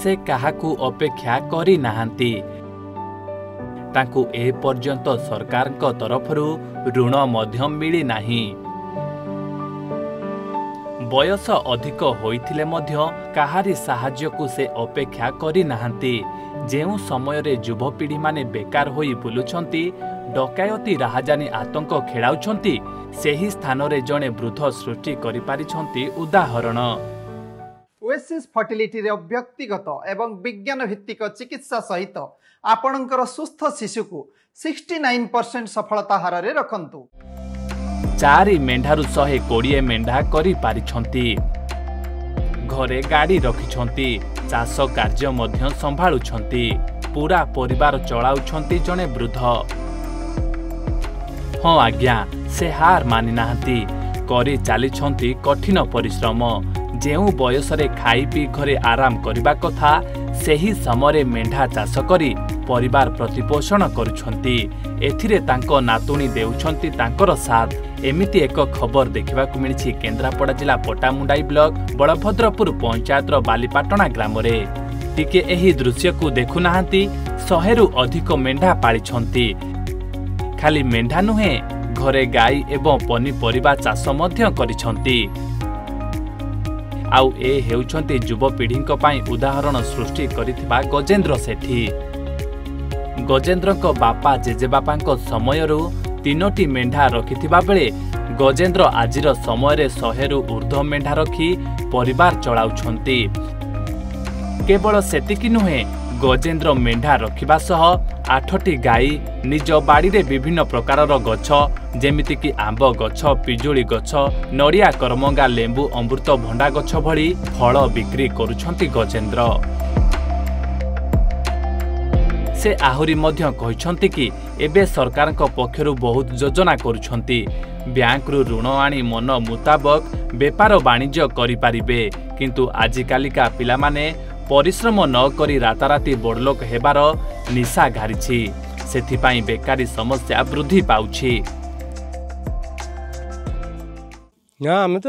ସେ କାହାକୁ ଅପେକ୍ଷା କରିନାହାନ୍ତି। ତାଙ୍କୁ ଏ ପର୍ଯ୍ୟନ୍ତ ସରକାରଙ୍କ ତରଫରୁ ଋଣ ମଧ୍ୟ ମିଳିନାହିଁ। ବୟସ ଅଧିକ ହୋଇଥିଲେ ମଧ୍ୟ କାହାରି ସାହାଯ୍ୟକୁ ସେ ଅପେକ୍ଷା କରିନାହାନ୍ତି। ଯେଉଁ ସମୟରେ ଯୁବପିଢ଼ିମାନେ ବେକାର ହୋଇ ବୁଲୁଛନ୍ତି ଡକାୟତି ରାହାଜାନୀ ଆତଙ୍କ ଖେଳାଉଛନ୍ତି ସେହି ସ୍ଥାନରେ ଜଣେ ବୃଦ୍ଧ ସୃଷ୍ଟି କରିପାରିଛନ୍ତି ଉଦାହରଣ। ଓଏସିସ୍ ଫର୍ଟିଲିଟିର ବ୍ୟକ୍ତିଗତ ଏବଂ ବିଜ୍ଞାନ ଭିତ୍ତିକ ଚିକିତ୍ସା ସହିତ ଆପଣଙ୍କର ସୁସ୍ଥ ଶିଶୁକୁ ସିକ୍ସଟି ନାଇନ୍ ପରସେଣ୍ଟ ସଫଳତା ହାରରେ ରଖନ୍ତୁ। ଚାରି ମେଣ୍ଢାରୁ ଶହେ କୋଡ଼ିଏ ମେଣ୍ଢା କରିପାରିଛନ୍ତି। ଘରେ ଗାଡ଼ି ରଖିଛନ୍ତି ଚାଷ କାର୍ଯ୍ୟ ମଧ୍ୟ ସମ୍ଭାଳୁଛନ୍ତି ପୁରା ପରିବାର ଚଳାଉଛନ୍ତି ଜଣେ ବୃଦ୍ଧ। ହଁ ଆଜ୍ଞା ସେ ହାର ମାନିନାହାନ୍ତି କରି ଚାଲିଛନ୍ତି କଠିନ ପରିଶ୍ରମ ଯେଉଁ ବୟସରେ ଖାଇ ପିଇ ଘରେ ଆରାମ କରିବା କଥା ସେହି ସମୟରେ ମେଣ୍ଢା ଚାଷ କରି ପରିବାର ପ୍ରତିପୋଷଣ କରୁଛନ୍ତି। ଏଥିରେ ତାଙ୍କ ନାତୁଣୀ ଦେଉଛନ୍ତି ତାଙ୍କର ସାଥ। ଏମିତି ଏକ ଖବର ଦେଖିବାକୁ ମିଳିଛି କେନ୍ଦ୍ରାପଡ଼ା ଜିଲ୍ଲା ପଟାମୁଣ୍ଡାଇ ବ୍ଲକ ବଳଭଦ୍ରପୁର ପଞ୍ଚାୟତର ବାଲିପାଟଣା ଗ୍ରାମରେ। ଟିକେ ଏହି ଦୃଶ୍ୟକୁ ଦେଖୁନାହାନ୍ତି ଶହେରୁ ଅଧିକ ମେଣ୍ଢା ପାଳିଛନ୍ତି। ଖାଲି ମେଣ୍ଢା ନୁହେଁ ଘରେ ଗାଈ ଏବଂ ପନିପରିବା ଚାଷ ମଧ୍ୟ କରିଛନ୍ତି। ଆଉ ଏ ହେଉଛନ୍ତି ଯୁବପିଢ଼ିଙ୍କ ପାଇଁ ଉଦାହରଣ ସୃଷ୍ଟି କରିଥିବା ଗଜେନ୍ଦ୍ର ସେଠୀ। ଗଜେନ୍ଦ୍ରଙ୍କ ବାପା ଜେଜେବାପାଙ୍କ ସମୟରୁ ତିନୋଟି ମେଣ୍ଢା ରଖିଥିବା ବେଳେ ଗଜେନ୍ଦ୍ର ଆଜିର ସମୟରେ ଶହେରୁ ଉର୍ଦ୍ଧ୍ୱ ମେଣ୍ଢା ରଖି ପରିବାର ଚଳାଉଛନ୍ତି। କେବଳ ସେତିକି ନୁହେଁ ଗଜେନ୍ଦ୍ର ମେଣ୍ଢା ରଖିବା ସହ ଆଠଟି ଗାଈ ନିଜ ବାଡ଼ିରେ ବିଭିନ୍ନ ପ୍ରକାରର ଗଛ ଯେମିତିକି ଆମ୍ବ ଗଛ ପିଜୁଳି ଗଛ ନଡ଼ିଆ କରମଙ୍ଗା ଲେମ୍ବୁ ଅମୃତଭଣ୍ଡା ଗଛ ଭଳି ଫଳ ବିକ୍ରି କରୁଛନ୍ତି ଗଜେନ୍ଦ୍ର। ସେ ଆହୁରି ମଧ୍ୟ କହିଛନ୍ତି କି ଏବେ ସରକାରଙ୍କ ପକ୍ଷରୁ ବହୁତ ଯୋଜନା କରୁଛନ୍ତି। ବ୍ୟାଙ୍କରୁ ଋଣ ଆଣି ମନ ମୁତାବକ ବେପାର ବାଣିଜ୍ୟ କରିପାରିବେ କିନ୍ତୁ ଆଜିକାଲିକା ପିଲାମାନେ ପରିଶ୍ରମ ନ କରି ରାତାରାତି ବଡ଼ଲୋକ ହେବାର ନିଶା ଘାରିଛି। ସେଥିପାଇଁ ବେକାରୀ ସମସ୍ୟା ବୃଦ୍ଧି ପାଉଛି। ନା ଆମେ ତ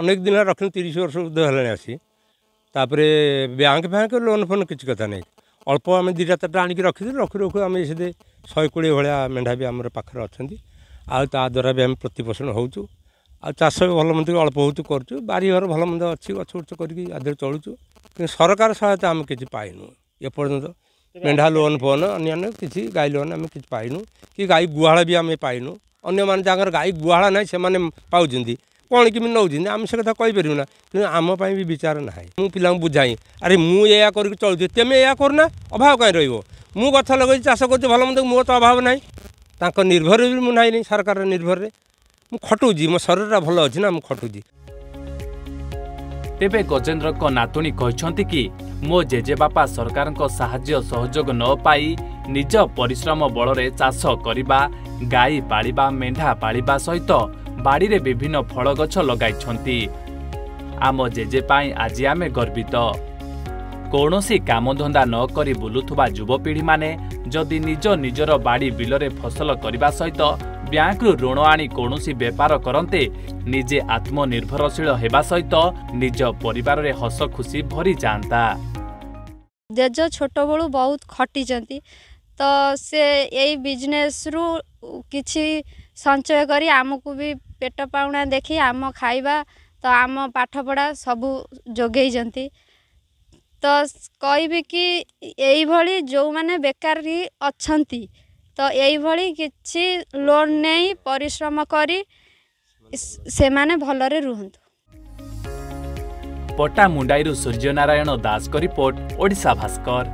ଅନେକ ଦିନ ରଖିଲୁ ତିରିଶ ବର୍ଷ ଉର୍ଦ୍ଧ୍ୱ ହେଲାଣି ଆସି। ତାପରେ ବ୍ୟାଙ୍କ ଫ୍ୟାଙ୍କ ଲୋନ୍ ଫୋନ୍ କିଛି କଥା ନାହିଁ। ଅଳ୍ପ ଆମେ ଦୁଇଟା ଚାରିଟା ଆଣିକି ରଖିଥିଲୁ ରଖୁ ରଖୁ ଆମେ ସେଠି ଶହେ କୋଡ଼ିଏ ଭଳିଆ ମେଣ୍ଢା ବି ଆମର ପାଖରେ ଅଛନ୍ତି। ଆଉ ତା ଦ୍ୱାରା ବି ଆମେ ପ୍ରତିପୋଷଣ ହେଉଛୁ। ଆଉ ଚାଷ ବି ଭଲ ମନ୍ଦ ଅଳ୍ପ ବହୁତ କରୁଛୁ ବାରିଘର ଭଲ ମନ୍ଦ ଅଛି ଗଛ ଗୁଛ କରିକି ଆଦେହରେ ଚଳୁଛୁ କିନ୍ତୁ ସରକାର ସହାୟତା ଆମେ କିଛି ପାଇନୁ ଏପର୍ଯ୍ୟନ୍ତ ମେଣ୍ଢା ଲୋନ୍ ଫୋନ୍ ଅନ୍ୟାନ୍ୟ କିଛି ଗାଈ ଲୋନ୍ ଆମେ କିଛି ପାଇନୁ କି ଗାଈ ଗୁହାଳ ବି ଆମେ ପାଇନୁ ଅନ୍ୟମାନେ ଯାହାର ଗାଈ ଗୁହାଳ ନାହିଁ ସେମାନେ ପାଉଛନ୍ତି କ'ଣ କେମିତି ନେଉଛନ୍ତି ଆମେ ସେ କଥା କହିପାରିବୁ ନା କିନ୍ତୁ ଆମ ପାଇଁ ବି ବିଚାର ନାହିଁ ମୁଁ ପିଲାଙ୍କୁ ବୁଝାଇ ଆରେ ମୁଁ ଏଇଆ କରିକି ଚଳୁଛି ତେମେ ଏଇଆ କରୁନା ଅଭାବ କାହିଁ ରହିବ ମୁଁ ଗଛ ଲଗାଇଛି ଚାଷ କରୁଛି ଭଲ ମନ୍ଦ ମୋର ତ ଅଭାବ ନାହିଁ ତାଙ୍କ ନିର୍ଭରରେ ବି ମୁଁ ନାହିଁ ସରକାର ନିର୍ଭରରେ ମୁଁ ଖଟୁଛି ମୋ ଶରୀରଟା ଭଲ ଅଛି ନା ମୁଁ ଖଟୁଛି। ତେବେ ଗଜେନ୍ଦ୍ରଙ୍କ ନାତୁଣୀ କହିଛନ୍ତି କି ମୋ ଜେଜେବାପା ସରକାରଙ୍କ ସାହାଯ୍ୟ ସହଯୋଗ ନ ପାଇ ନିଜ ପରିଶ୍ରମ ବଳରେ ଚାଷ କରିବା ଗାଈ ପାଳିବା ମେଣ୍ଢା ପାଳିବା ସହିତ ବାଡ଼ିରେ ବିଭିନ୍ନ ଫଳ ଗଛ ଲଗାଇଛନ୍ତି। ଆମ ଜେଜେ ପାଇଁ ଆଜି ଆମେ ଗର୍ବିତ। କୌଣସି କାମଧନ୍ଦା ନ କରି ବୁଲୁଥିବା ଯୁବପିଢ଼ିମାନେ ଯଦି ନିଜ ନିଜର ବାଡ଼ି ବିଲରେ ଫସଲ କରିବା ସହିତ ବ୍ୟାଙ୍କରୁ ଋଣ ଆଣି କୌଣସି ବେପାର କରନ୍ତେ ନିଜେ ଆତ୍ମନିର୍ଭରଶୀଳ ହେବା ସହିତ ନିଜ ପରିବାରରେ ହସ ଖୁସି ଭରିଯାଆନ୍ତା। ଜେଜ ଛୋଟବେଳୁ ବହୁତ ଖଟିଛନ୍ତି। ତ ସେ ଏଇ ବିଜନେସ୍ରୁ କିଛି ସଞ୍ଚୟ କରି ଆମକୁ ବି ପେଟ ପାଉଣା ଦେଖି ଆମ ଖାଇବା ତ ଆମ ପାଠପଢ଼ା ସବୁ ଯୋଗେଇଛନ୍ତି। ତ କହିବି କି ଏଇଭଳି ଯେଉଁମାନେ ବେକାରୀ ଅଛନ୍ତି ତ ଏଇଭଳି କିଛି ଲୋନ୍ ନେଇ ପରିଶ୍ରମ କରି ସେମାନେ ଭଲରେ ରୁହନ୍ତୁ ପଟାମୁଣ୍ଡାଇରୁ ସୂର୍ଯ୍ୟନାରାୟଣ ଦାସଙ୍କ ରିପୋର୍ଟ ଓଡ଼ିଶା ଭାସ୍କର।